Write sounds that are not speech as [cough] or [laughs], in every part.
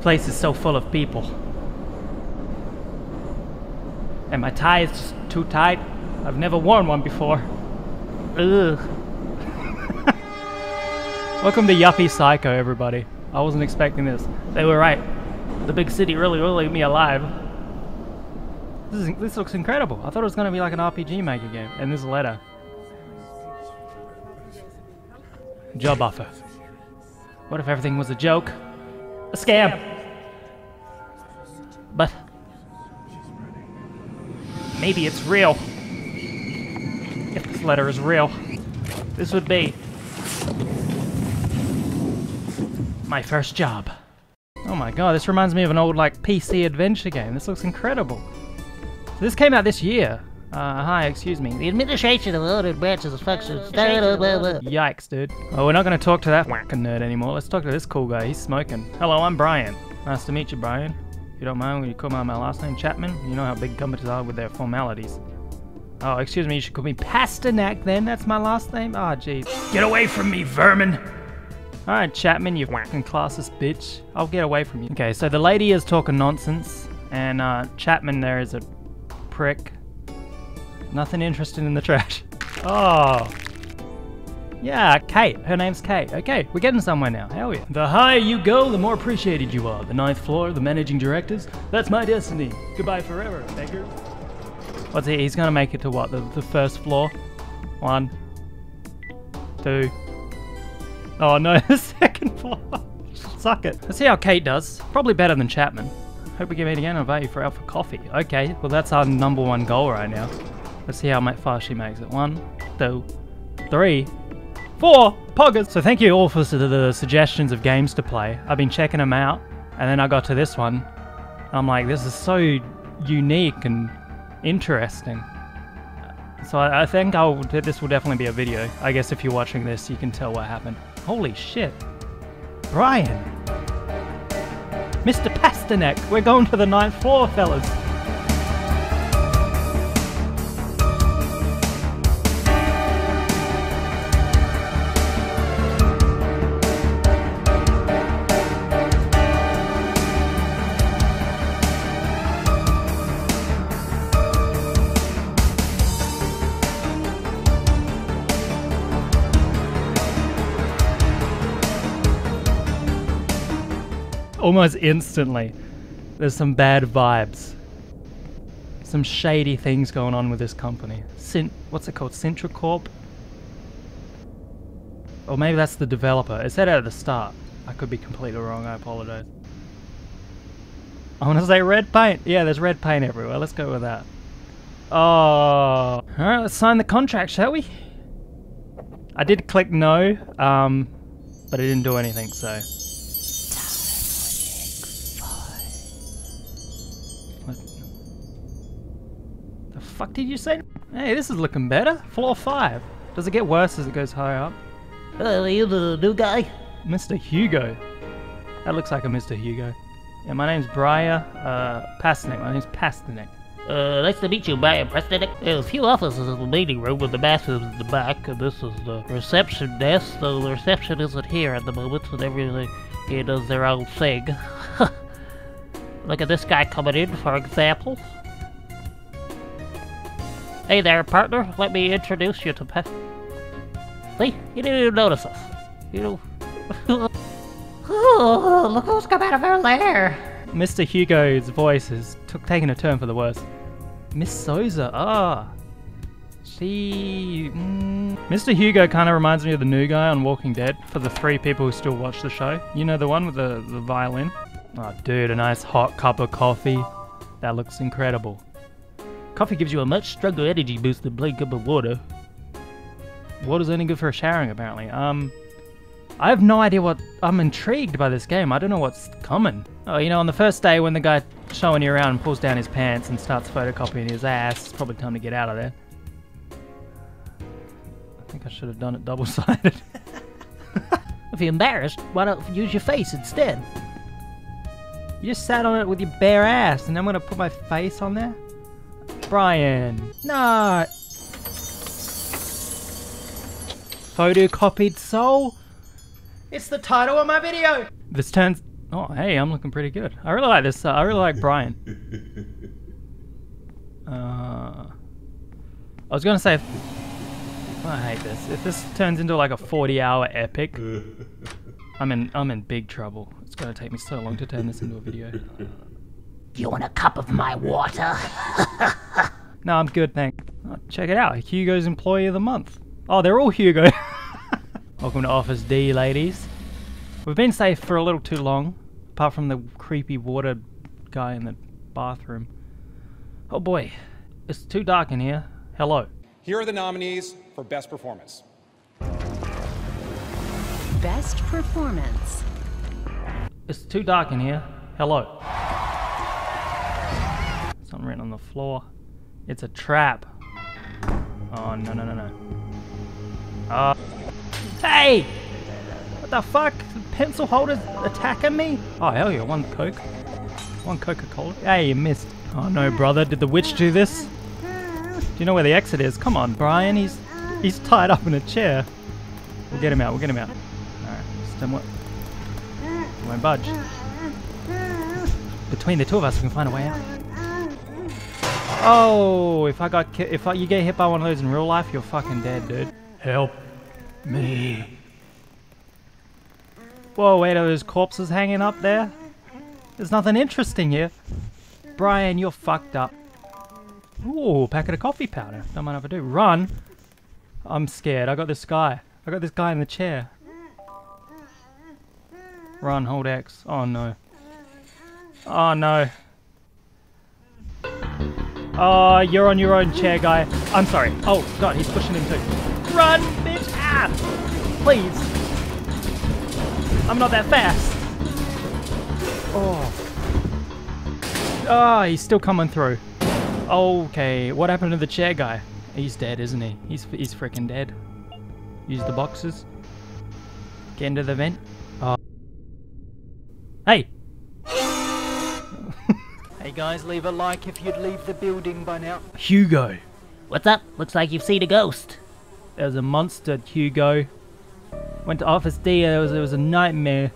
place is so full of people. And my tie is just too tight. I've never worn one before. Ugh. [laughs] Welcome to Yuppie Psycho, everybody. I wasn't expecting this. They were right. The big city really will eat me alive. This, is, this looks incredible. I thought it was going to be like an RPG Maker game. And this letter. Job offer. What if everything was a joke? A scam! But... Maybe it's real. If this letter is real, this would be... My first job. Oh my god, this reminds me of an old, like, PC adventure game. This looks incredible. So this came out this year. Uh, hi, excuse me. The administration of the branches of functions. Yikes, dude. Oh, we're not going to talk to that whacking nerd anymore. Let's talk to this cool guy. He's smoking. Hello, I'm Brian. Nice to meet you, Brian. You don't mind, when you call me my last name, Chapman? You know how big companies are with their formalities. Oh, excuse me, you should call me Pasternak then. That's my last name? Oh, jeez. Get away from me, vermin! Alright, Chapman, you whacking classist bitch. I'll get away from you. Okay, so the lady is talking nonsense, and uh, Chapman there is a prick. Nothing interesting in the trash. [laughs] Oh. Yeah, Kate. Her name's Kate. Okay, we're getting somewhere now. Hell yeah. The higher you go, the more appreciated you are. The ninth floor, the managing directors. That's my destiny. Goodbye forever, beggar. What's he? He's gonna make it to what? The, the first floor? One. Two. Oh no, [laughs] the second floor. Suck it. Let's see how Kate does. Probably better than Chapman. Hope we can meet again. Invite you for for coffee. Okay, well that's our number one goal right now. Let's see how far she makes it. One, two, three, four poggers. So thank you all for the suggestions of games to play. I've been checking them out, and then I got to this one. I'm like, this is so unique and interesting. So I, I think I'll, this will definitely be a video. I guess if you're watching this, you can tell what happened. Holy shit. Brian. Mr. Pasternak, we're going to the ninth floor, fellas. Almost instantly, there's some bad vibes. Some shady things going on with this company. Cint what's it called? Corp. Or maybe that's the developer. It said at the start. I could be completely wrong, I apologize. I want to say red paint. Yeah, there's red paint everywhere. Let's go with that. Oh. Alright, let's sign the contract, shall we? I did click no, um, but it didn't do anything, so... fuck did you say? Hey, this is looking better. Floor 5. Does it get worse as it goes higher up? Uh, you the new guy? Mr. Hugo. That looks like a Mr. Hugo. Yeah, my name's Briar, uh, Pasternak. My name's Pasternak. Uh, nice to meet you, Brian Pasternak. There's a few offices in the meeting room with the bathrooms in the back, and this is the reception desk, so the reception isn't here at the moment, and everything here does their own thing. [laughs] Look at this guy coming in, for example. Hey there, partner. Let me introduce you to Pet. See? You didn't even notice us. You know. Ooh, look who's come out of her lair. Mr. Hugo's voice is taking a turn for the worse. Miss Souza, ah. She... Mm, Mr. Hugo kind of reminds me of the new guy on Walking Dead, for the three people who still watch the show. You know the one with the, the violin? Oh, dude, a nice hot cup of coffee. That looks incredible. Coffee gives you a much stronger energy boost than plain cup of water. Water's only good for showering, apparently. Um, I have no idea what... I'm intrigued by this game. I don't know what's coming. Oh, you know, on the first day when the guy showing you around pulls down his pants and starts photocopying his ass, it's probably time to get out of there. I think I should have done it double-sided. [laughs] if you're embarrassed, why not use your face instead? You just sat on it with your bare ass, and I'm gonna put my face on there? Brian. No. Photocopied soul? It's the title of my video! This turns Oh, hey, I'm looking pretty good. I really like this. Uh, I really like Brian. [laughs] Uh, I was gonna say, if, I hate this. If this turns into like a 40-hour epic, [laughs] I'm in I'm in big trouble. It's gonna take me so long to turn this into a video. [laughs] Do you want a cup of my water? [laughs] No, I'm good, thanks. Oh, check it out, Hugo's Employee of the Month. Oh, they're all Hugo. [laughs] Welcome to Office D, ladies. We've been safe for a little too long, apart from the creepy water guy in the bathroom. Oh boy, it's too dark in here. Hello. Here are the nominees for Best Performance. Best performance. It's too dark in here. Hello. Something written on the floor. It's a trap. Oh, no, no, no, no. Uh, hey! What the fuck? Pencil holders attacking me? Oh, hell yeah, one Coke. One Coca-Cola. Hey, you missed. Oh no, brother, did the witch do this? Do you know where the exit is? Come on, Brian, he's he's tied up in a chair. We'll get him out, we'll get him out. Alright, just what? Won't budge. Between the two of us, we can find a way out. Oh, if I got ki- if I, you get hit by one of those in real life, you're fucking dead, dude. Help me. Whoa, wait, are those corpses hanging up there? There's nothing interesting here. Brian, you're fucked up. Ooh, packet of coffee powder. Don't mind if I do. Run. I'm scared. I got this guy. I got this guy in the chair. Run, hold X. Oh no. Oh no. Oh, you're on your own chair, guy. I'm sorry. Oh, God, he's pushing him too. Run, bitch! Ah! Please. I'm not that fast. Oh. Oh, he's still coming through. Okay, what happened to the chair guy? He's dead, isn't he? He's he's freaking dead. Use the boxes. Get into the vent. Oh. Hey! Hey guys, leave a like if you'd leave the building by now. Hugo. What's up? Looks like you've seen a ghost. There's a monster, Hugo. Went to Office D, there was, there was a nightmare.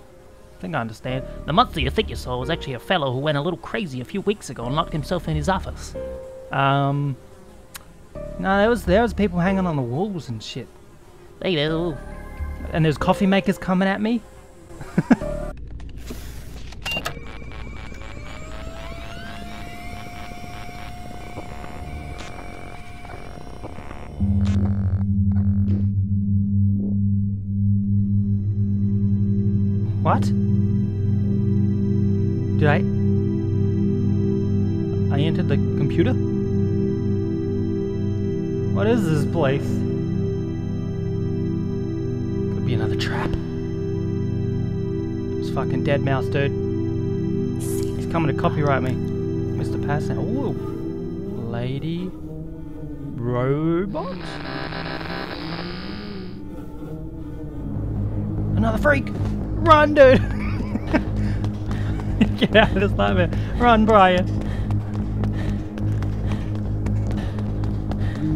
I think I understand. The monster you think you saw was actually a fellow who went a little crazy a few weeks ago and locked himself in his office. Um, no, there was there was people hanging on the walls and shit, Hey, there- and there's coffee makers coming at me. [laughs] What? Did I? I entered the computer? What is this place? Could be another trap. It's fucking dead mouse, dude. He's coming to copyright me. Mr. Passan. Ooh. Lady. Robot? Another freak! Run, dude! [laughs] Get out of this nightmare. Run, Brian.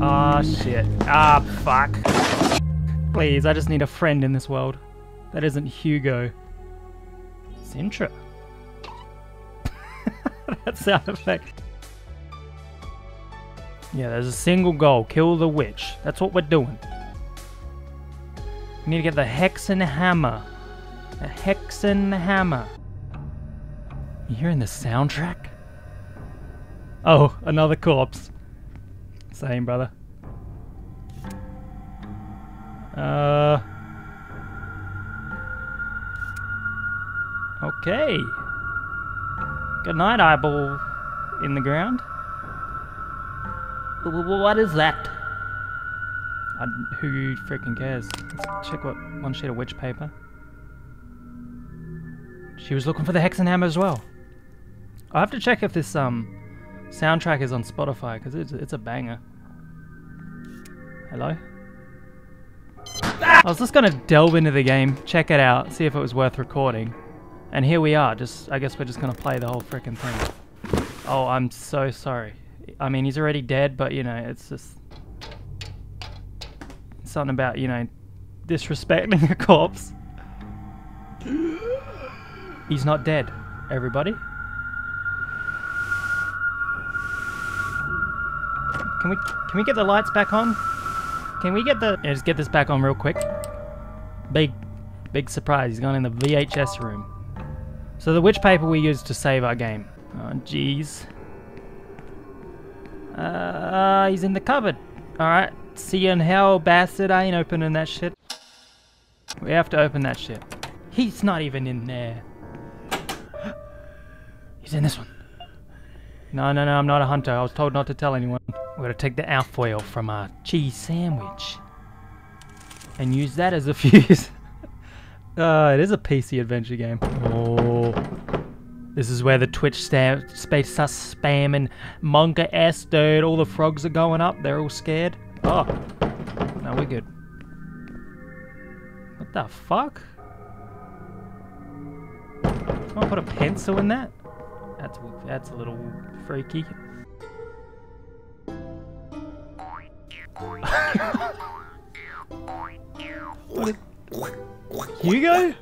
Ah, shit. Ah, fuck. Please, I just need a friend in this world. That isn't Hugo. Sintra. [laughs] that sound effect. Yeah, there's a single goal. Kill the witch. That's what we're doing. We need to get the Hexen Hammer. The Hexen Hammer. You hearing the soundtrack? Oh, another corpse. Same, brother. Uh. Okay. Good night, eyeball in the ground. Wh- wh- what is that? I, who freaking cares? Let's check what one sheet of witch paper. She was looking for the Hexenhammer as well. I have to check if this um soundtrack is on Spotify because it's it's a banger. Hello. I was just gonna delve into the game, check it out, see if it was worth recording, and here we are. Just I guess we're just gonna play the whole freaking thing. Oh, I'm so sorry. I mean, he's already dead, but you know, it's just something about you know disrespecting [laughs] a corpse. He's not dead, everybody. Can we can we get the lights back on? Can we get the yeah, just get this back on real quick? Big big surprise, he's gone in the VHS room. So the witch paper we used to save our game. Oh jeez. Uh he's in the cupboard. Alright. See you in hell, bastard. I ain't opening that shit. We have to open that shit. He's not even in there. [gasps] He's in this one. No, no, no, I'm not a hunter. I was told not to tell anyone. We're gonna take the alfoil from our cheese sandwich and use that as a [laughs] fuse. uh, it is a PC adventure game. Oh, this is where the Twitch space starts spamming Monka S, dude. All the frogs are going up. They're all scared. Oh, no, we're good. What the fuck? Someone put a pencil in that? That's that's a little freaky. [laughs] Hugo?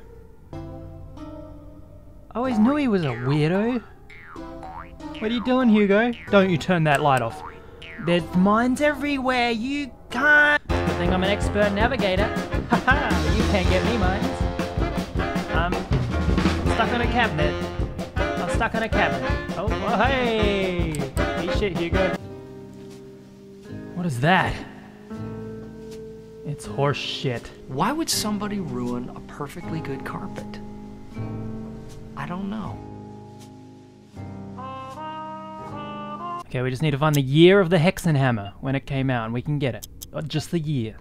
I always knew he was a weirdo. What are you doing, Hugo? Don't you turn that light off. There's mines everywhere. You can't. Good think I'm an expert navigator. [laughs] Haha, you can't get me mines. I'm stuck on a cabinet. I'm stuck on a cabinet. Oh, oh hey! Shit, Hugo. What is that? It's horse shit. Why would somebody ruin a perfectly good carpet? I don't know. Okay, we just need to find the year of the Hexenhammer when it came out, and we can get it. Just the year.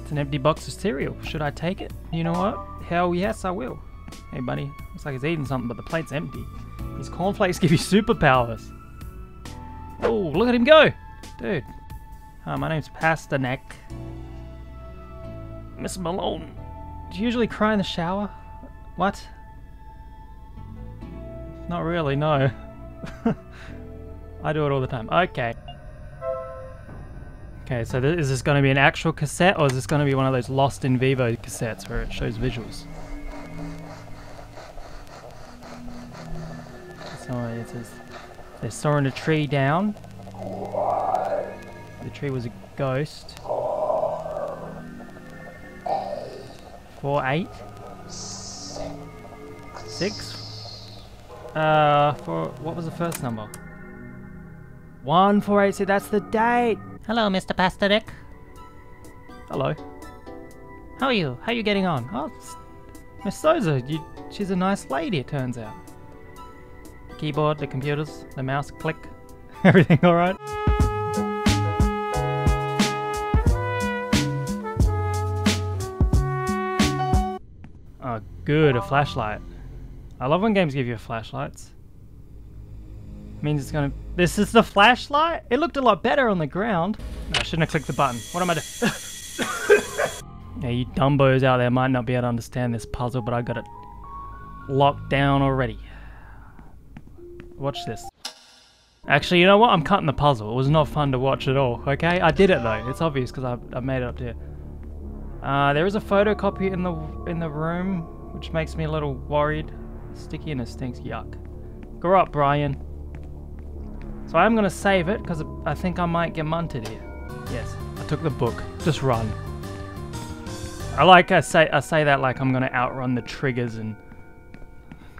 It's an empty box of cereal. Should I take it? You know what? Hell yes, I will. Hey, buddy. Looks like he's eating something, but the plate's empty. These cornflakes [laughs] give you superpowers. Oh, look at him go! Dude. My name's Pasternak. Miss Malone. Do you usually cry in the shower? What? Not really, no. [laughs] I do it all the time. Okay. Okay, so th is this going to be an actual cassette, or is this going to be one of those Lost in Vivo cassettes where it shows visuals? So it says they're sawing a tree down. The tree was a ghost. Four eight. Six. Uh, for what was the first number? One four eight six. That's the date. Hello, Mr. Pasternak. Hello. How are you? How are you getting on? Oh, Miss Souza. You, she's a nice lady. It turns out. Keyboard, the computers, the mouse, click. [laughs] Everything all right? Oh, good, a flashlight. I love when games give you flashlights. Means it's gonna. This is the flashlight? It looked a lot better on the ground. No, I shouldn't have clicked the button. What am I doing? [coughs] yeah, you dumbos out there might not be able to understand this puzzle, but I got it locked down already. Watch this. Actually, you know what? I'm cutting the puzzle. It was not fun to watch at all, okay? I did it though. It's obvious because I, I made it up here. Uh, there is a photocopy in the in the room, which makes me a little worried. Sticky and it stinks. Yuck. Grow up, Brian. So I'm gonna save it because I think I might get munted here. Yes, I took the book. Just run. I like I say I say that like I'm gonna outrun the triggers and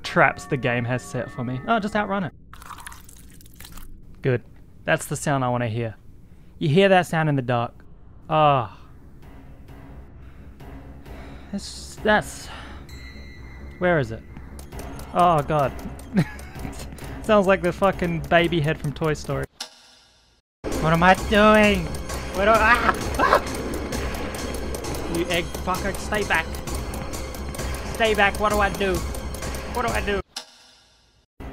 traps the game has set for me. Oh, just outrun it. Good. That's the sound I want to hear. You hear that sound in the dark. Ah. This, that's... Where is it? Oh, God. [laughs] Sounds like the fucking baby head from Toy Story. What am I doing? What do I... Ah! You egg fucker, stay back. Stay back, what do I do? What do I do?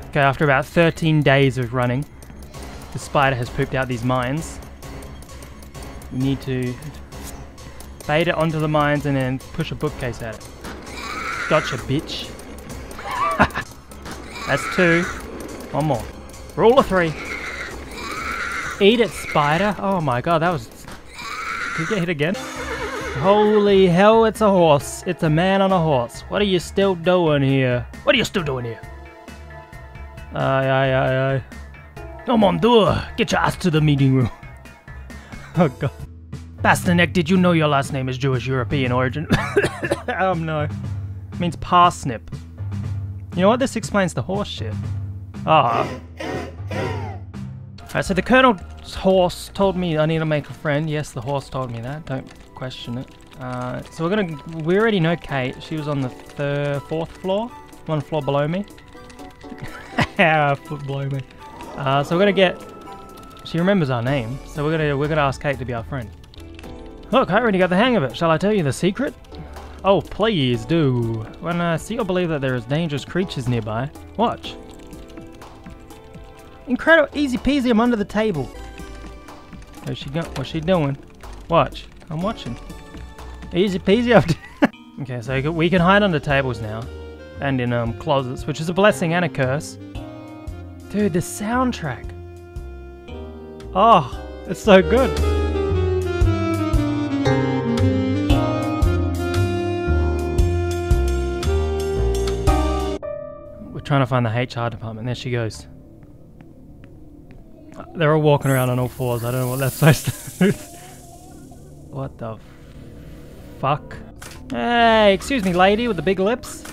Okay, after about 13 days of running, the spider has pooped out these mines. We need to bait it onto the mines and then push a bookcase at it. Gotcha, bitch. That's two. One more. Rule of three. Eat it, spider. Oh my god, that was... Did you get hit again? Holy hell, it's a horse. It's a man on a horse. What are you still doing here? What are you still doing here? Aye, aye, aye, aye. Come on, do Get your ass to the meeting room. [laughs] oh, God. Bastanek, did you know your last name is Jewish European origin? [laughs] um, no. It means parsnip. You know what? This explains the horse shit. Ah. Alright, so the colonel's horse told me I need to make a friend. Yes, the horse told me that. Don't question it. Uh, so we're gonna. We already know Kate. She was on the third, fourth floor, one floor below me. [laughs] below me. Uh, so we're gonna get. She remembers our name, so we're gonna we're gonna ask Kate to be our friend. Look, I already got the hang of it. Shall I tell you the secret? Oh, please do. When I see or believe that there is dangerous creatures nearby, watch. Incredible, easy peasy. I'm under the table. Where's she go? What's she doing? Watch. I'm watching. Easy peasy. [laughs] okay, so we can hide under tables now, and in um closets, which is a blessing and a curse. Dude, the soundtrack. Oh, it's so good. Trying to find the HR department. There she goes. They're all walking around on all fours. I don't know what that's [laughs] supposed to do. what the fuck? Hey, excuse me, lady with the big lips.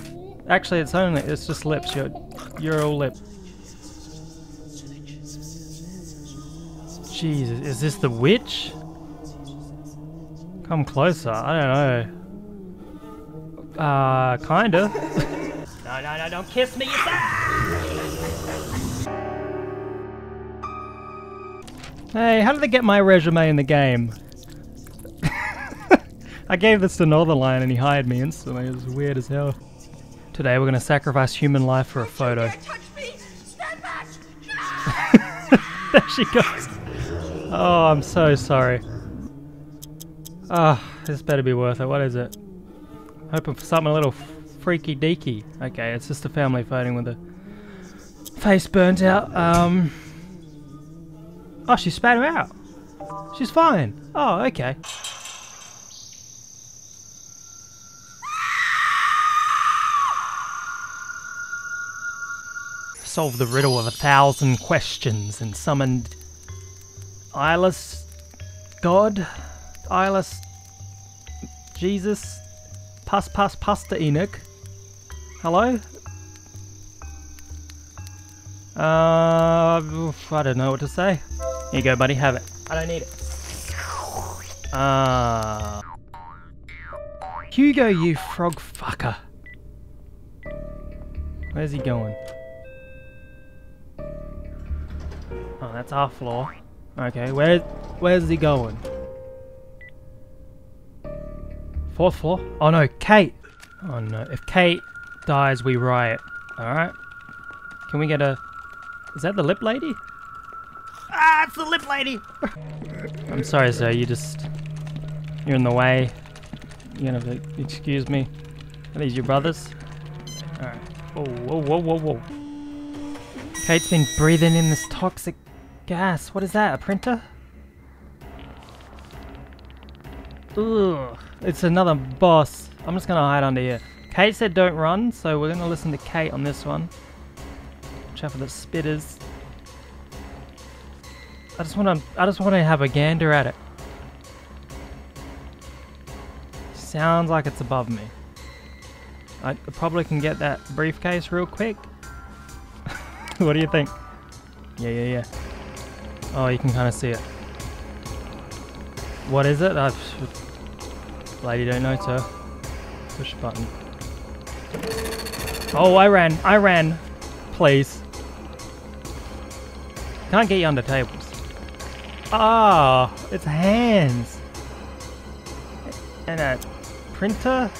Actually, it's only, it's just lips. You're, you're all lip. Jesus, is this the witch? Come closer. I don't know. Uh, kinda. [laughs] no, no, no, don't kiss me, you Hey, how did they get my resume in the game? [laughs] I gave this to Northern Lion and he hired me instantly. It was weird as hell. Today we're gonna sacrifice human life for a photo. [laughs] there she goes. Oh, I'm so sorry. Ah, oh, this better be worth it. What is it? Hoping for something a little freaky deaky. Okay, it's just a family photo with a face burnt out. Um. Oh, she spat her out. She's fine. Oh, okay. Solve the riddle of a thousand questions and summoned Eyeless God, Eyeless Jesus, Pass Pass Pasta Enoch. Hello? Uh, I don't know what to say. Here you go, buddy, have it. I don't need it. Ah. Uh, Hugo, you frog fucker. Where's he going? Oh, that's our floor. Okay, where where's he going? Fourth floor? Oh no, Kate! Oh no, if Kate dies, we riot. Alright? Can we get a... Is that the lip lady? Ah, it's the lip lady! [laughs] I'm sorry, sir, you just... You're in the way. You're gonna have to excuse me. Are these your brothers? Alright. Whoa, whoa, whoa, whoa, whoa. Kate's been breathing in this toxic gas. What is that? A printer? Ugh. It's another boss. I'm just gonna hide under here. Kate said don't run, so we're gonna listen to Kate on this one. Watch out for the spitters. I just wanna I just wanna have a gander at it. Sounds like it's above me. I probably can get that briefcase real quick. [laughs] what do you think? Yeah, yeah, yeah. Oh, you can kind of see it. What is it? I've... Lady don't know, sir. Push button. Oh, I ran. I ran. Please. Can't get you under the tables. Ah, it's hands. And a printer?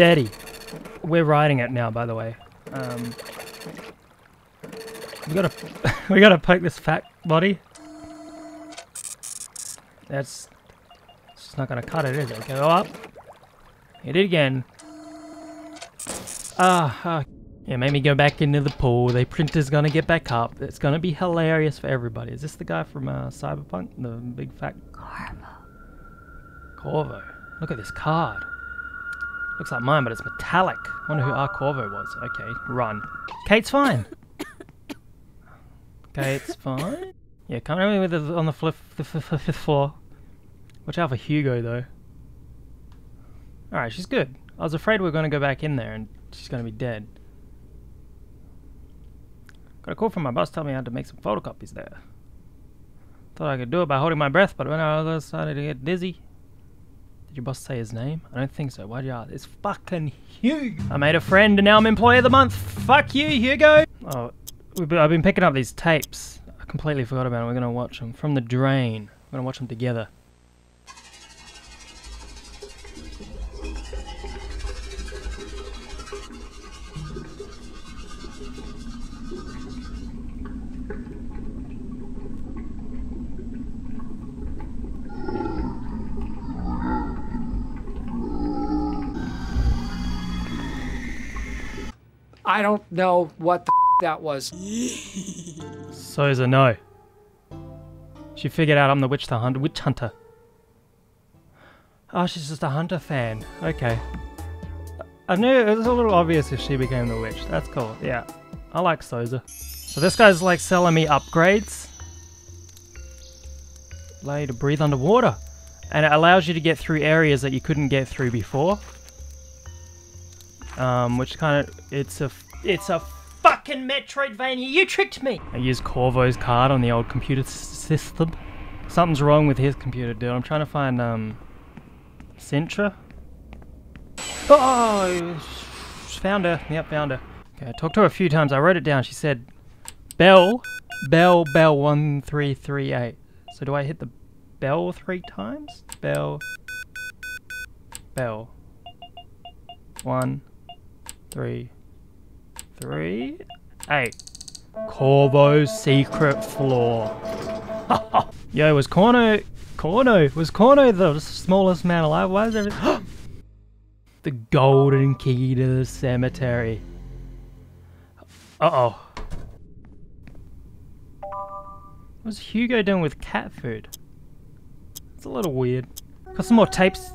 Steady. We're riding it now, by the way. Um, we gotta, [laughs] we gotta poke this fat body. That's, it's just not gonna cut it, is it? Go up. Hit it again. Ah, ah. Yeah, made me go back into the pool. The printer's gonna get back up. It's gonna be hilarious for everybody. Is this the guy from uh, Cyberpunk? The big fat... Corvo. Corvo. Look at this card. Looks like mine, but it's metallic. wonder who our Corvo was. Okay, run. Kate's fine. [laughs] Kate's fine. Yeah, come over with it on the fifth, the fifth floor. Watch out for Hugo, though. Alright, she's good. I was afraid we were going to go back in there and she's going to be dead. Got a call from my boss telling me I had to make some photocopies there. Thought I could do it by holding my breath, but when I started to get dizzy. Did your boss say his name? I don't think so. Why'd you ask? It's fucking Hugo. I made a friend and now I'm employee of the month. Fuck you, Hugo. Oh, been, I've been picking up these tapes. I completely forgot about them. We're going to watch them. From the drain. We're going to watch them together. I don't know what the that was. So's a no. She figured out I'm the witch, the hunter, witch hunter. Oh, she's just a hunter fan. Okay. I knew it was a little obvious if she became the witch. That's cool. Yeah. I like Soza. So this guy's like selling me upgrades. Allow you to breathe underwater. And it allows you to get through areas that you couldn't get through before. Um, which kind of, it's a, it's a fucking Metroidvania. You tricked me. I used Corvo's card on the old computer system. Something's wrong with his computer, dude. I'm trying to find, um, Sintra. Oh, found her. Yep, found her. Okay, I talked to her a few times. I wrote it down. She said, Bell, Bell, Bell, 1338. So do I hit the bell three times? Bell, Bell. One, three, three, eight. Corvo's secret floor. [laughs] Yo, was Corno, Corno, was Corno the smallest man alive? Why is everything? [gasps] the golden key to the cemetery. Uh-oh. What's Hugo doing with cat food? It's a little weird. Got some more tapes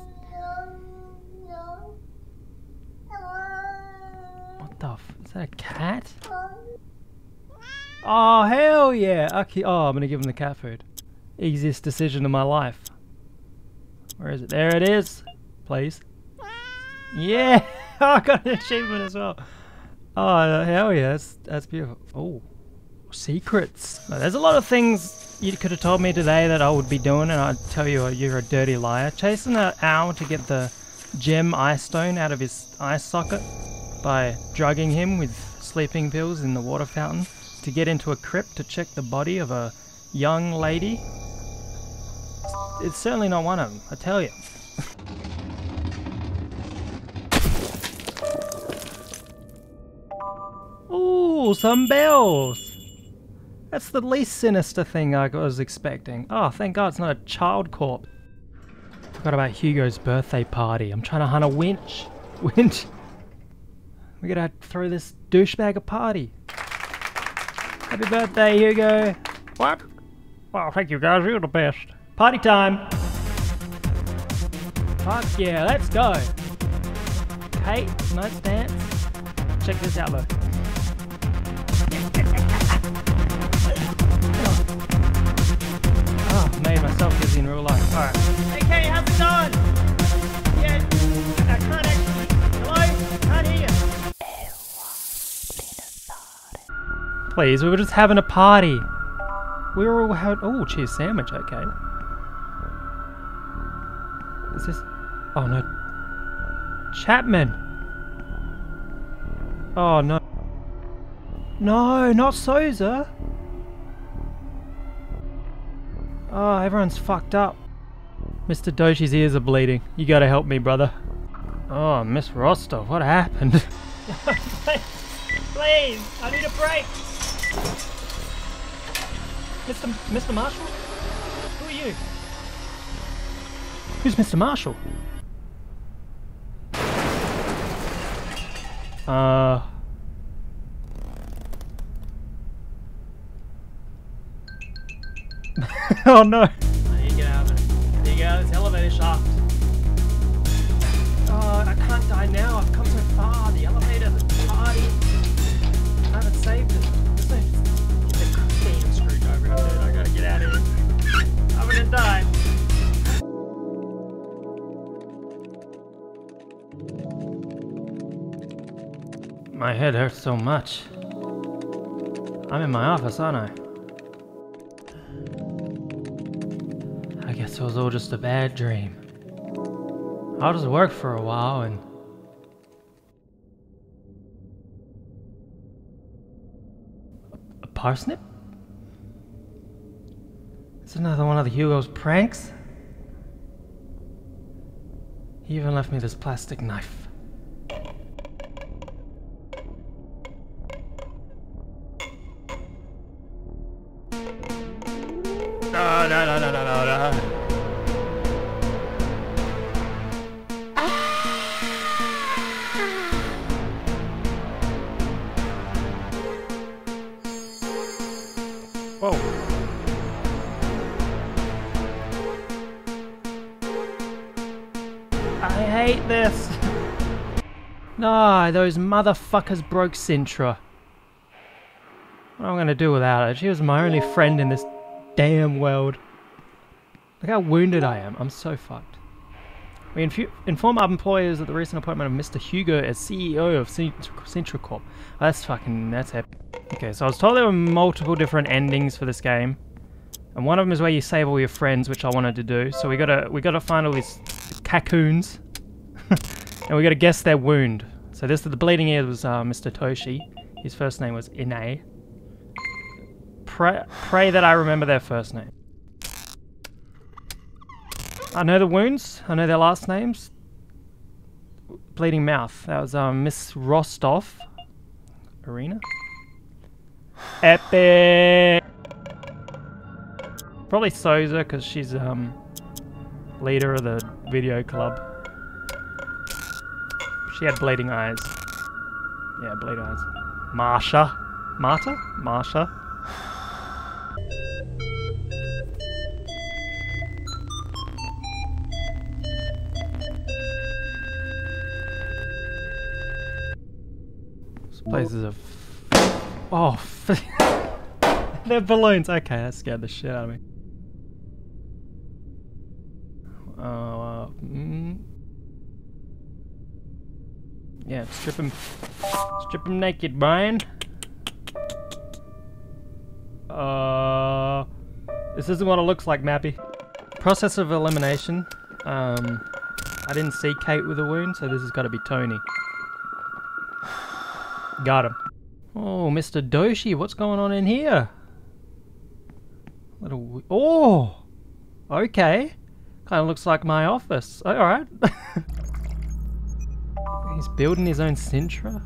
that a cat? Oh, hell yeah! Okay. Oh, I'm gonna give him the cat food. Easiest decision of my life. Where is it? There it is! Please. Yeah! [laughs] I got an achievement as well. Oh, hell yeah, that's, that's beautiful. Oh, secrets. There's a lot of things you could have told me today that I would be doing, and I'd tell you you're a dirty liar. Chasing an owl to get the gem eye stone out of his eye socket by drugging him with sleeping pills in the water fountain to get into a crypt to check the body of a young lady. It's certainly not one of them, I tell you. [laughs] Ooh, some bells! That's the least sinister thing I was expecting. Oh, thank God it's not a child corpse. Forgot about Hugo's birthday party. I'm trying to hunt a winch. [laughs] Winch? We're gonna throw this douchebag a party. Happy birthday, Hugo. What? Well, thank you guys. You're the best. Party time. Fuck yeah, let's go. Hey, nice dance. Check this out though. [laughs] oh, made myself dizzy in real life. Alright. Please, we were just having a party. We were all having... Oh, cheese sandwich, okay. Is this... Oh, no. Chapman! Oh, no. No, not Soza! Oh, everyone's fucked up. Mr. Doshi's ears are bleeding. You gotta help me, brother. Oh, Miss Rostov, what happened? [laughs] Please, I need a break. Mr. Mr. Marshall? Who are you? Who's Mr. Marshall? Uh. [laughs] oh no! I need to get out of it. Need to get out of this elevator shaft. Oh, I can't die now. I've come so here. I'm. My head hurts so much. I'm in my office, aren't I? I guess it was all just a bad dream. I'll just work for a while and. A parsnip? Another one of the Hugo's pranks? He even left me this plastic knife. No, no, no, no, those motherfuckers broke Sintra. What am I gonna do without her? She was my only friend in this damn world. Look how wounded I am. I'm so fucked. We infu- inform our employers of the recent appointment of Mr. Hugo as CEO of Sintra Corp. Oh, that's fucking, that's epic. Okay, so I was told there were multiple different endings for this game. And one of them is where you save all your friends, which I wanted to do. So we gotta, we gotta find all these cocoons. [laughs] and we gotta guess their wound. So this, the bleeding ear was uh, Mr. Doshi. His first name was Ine. Pray, pray that I remember their first name. I know the wounds. I know their last names. Bleeding mouth. That was um, Miss Rostov. Arena. Epic. Probably Soza because she's um leader of the video club. She had bleeding eyes. Yeah, bleeding eyes. Marsha. Marta? Marsha. This place is a. Oh, [laughs] they're balloons. Okay, that scared the shit out of me. Uh, mm. Yeah, strip him. Strip him naked, Brian. Uh, this isn't what it looks like, Mappy. Process of elimination. Um, I didn't see Kate with a wound, so this has got to be Tony. Got him. Oh, Mr. Doshi, what's going on in here? Little. Oh, okay. Kind of looks like my office. All right. [laughs] He's building his own Sintra.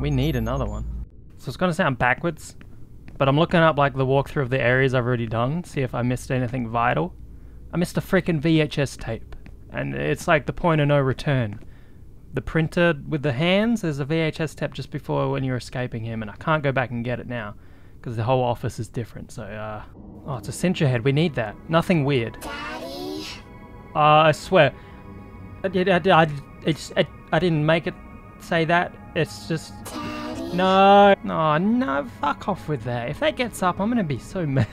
We need another one. So it's gonna sound backwards, but I'm looking up like the walkthrough of the areas I've already done, see if I missed anything vital. I missed a freaking VHS tape, and it's like the point of no return. The printer with the hands, there's a VHS tape just before when you're escaping him, and I can't go back and get it now because the whole office is different. So, uh, oh, it's a Sintra head. We need that. Nothing weird. Uh, I swear, I, did- I, did- I, it's, I, I didn't make it say that. It's just. No. No, no, fuck off with that. If that gets up, I'm gonna be so [laughs] mad.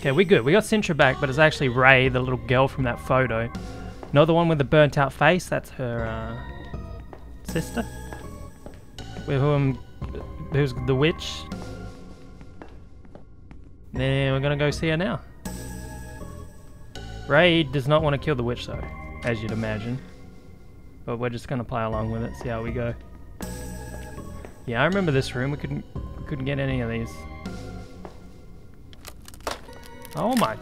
Okay, we're good. We got Sintra back, but it's actually Ray, the little girl from that photo. Not the one with the burnt out face. That's her uh, sister. With whom, who's the witch. Then we're gonna go see her now. Ray does not want to kill the witch though, as you'd imagine. But we're just gonna play along with it, see how we go. Yeah, I remember this room. We couldn't we couldn't get any of these. Oh my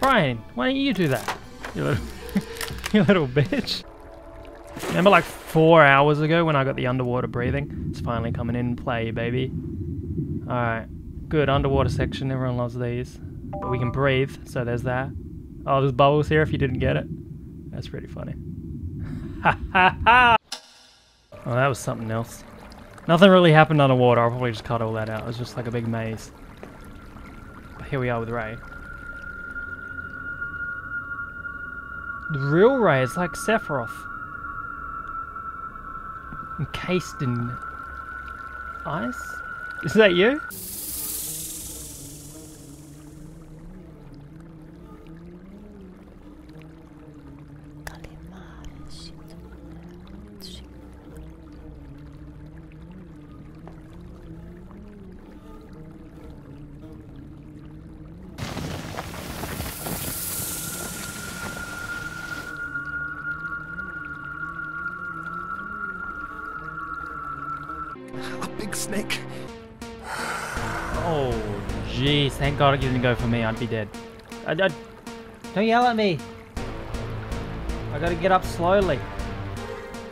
Brian, why don't you do that? You little, [laughs] you little bitch. Remember like four hours ago when I got the underwater breathing? It's finally coming in play, baby. Alright. Good, underwater section, everyone loves these. But we can breathe, so there's that. Oh, there's bubbles here if you didn't get it. That's pretty funny. Ha ha ha! Oh, that was something else. Nothing really happened underwater, I'll probably just cut all that out. It was just like a big maze. Here we are with Ray. The real Ray is like Sephiroth. Encased in ice? Is that you? Big snake. Oh, jeez. Thank God it didn't go for me. I'd be dead. I, I, don't yell at me. I gotta get up slowly.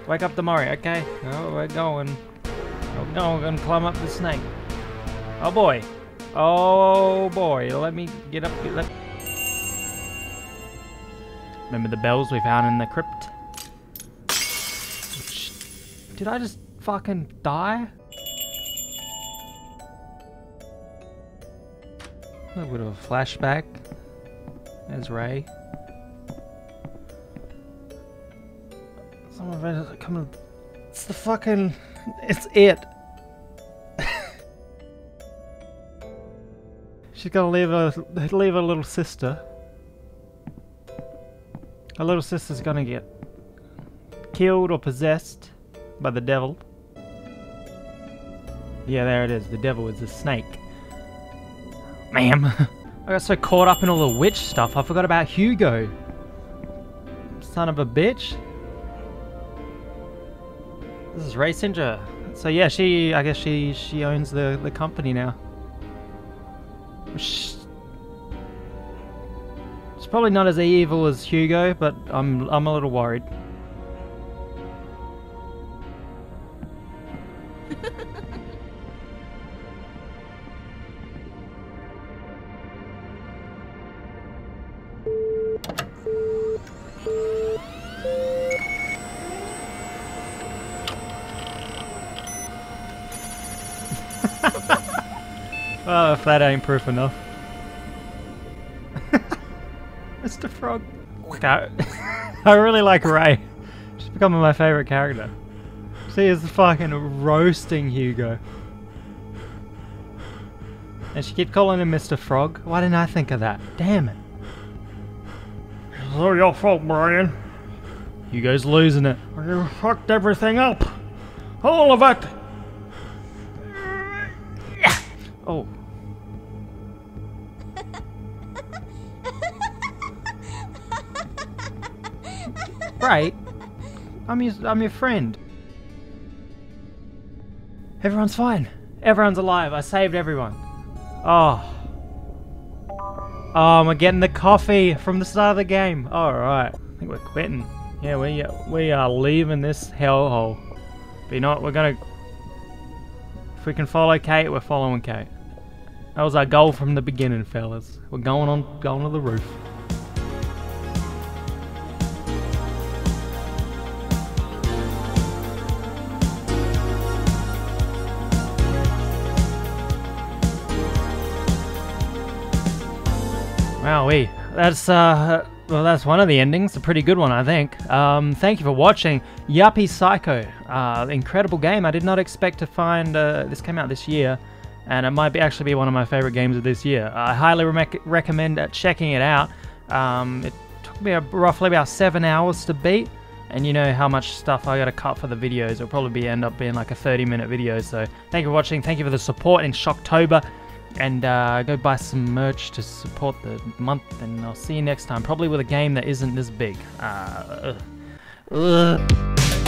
Wake up the Mori, okay? Oh, we're going. We're going. We're gonna climb up the snake. Oh boy. Oh boy. Let me get up. Let... Remember the bells we found in the crypt? Did I just fucking die? A little bit of a flashback. There's Ray. Some of it is coming. It's the fucking. It's it. [laughs] She's gonna leave her leave her little sister. Her little sister's gonna get killed or possessed by the devil. Yeah, there it is. The devil is a snake. Ma'am. [laughs] I got so caught up in all the witch stuff, I forgot about Hugo. Son of a bitch. This is Ray Sintra. So yeah, she, I guess she, she owns the, the company now. Shh. It's probably not as evil as Hugo, but I'm, I'm a little worried. If that ain't proof enough. [laughs] Mr. Frog. I, [laughs] I really like Ray. She's becoming my favorite character. She is fucking roasting Hugo. And she kept calling him Mr. Frog. Why didn't I think of that? Damn it. It's all your fault, Brian. Hugo's losing it. You fucked everything up. All of it. Oh. Right. I'm your, I'm your friend. Everyone's fine. Everyone's alive. I saved everyone. Oh. Oh, we're getting the coffee from the start of the game. Alright. I think we're quitting. Yeah, we, we are leaving this hellhole. But you know what? We're gonna... If we can follow Kate, we're following Kate. That was our goal from the beginning, fellas. We're going on, going to the roof. Wow, we that's uh well that's one of the endings, a pretty good one I think. Um, thank you for watching Yuppie Psycho. Uh, incredible game. I did not expect to find uh, this came out this year, and it might be actually be one of my favorite games of this year. I highly rec- recommend uh, checking it out. Um, it took me roughly about seven hours to beat, and you know how much stuff I got to cut for the videos. It'll probably be end up being like a 30 minute video. So thank you for watching. Thank you for the support in Shocktober. And uh, go buy some merch to support the month, and I'll see you next time. Probably with a game that isn't this big. Uh, ugh. Ugh.